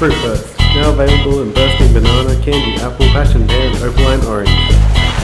Fruit Burst, now available in bursting banana, candy apple, passion pear, and opaline orange.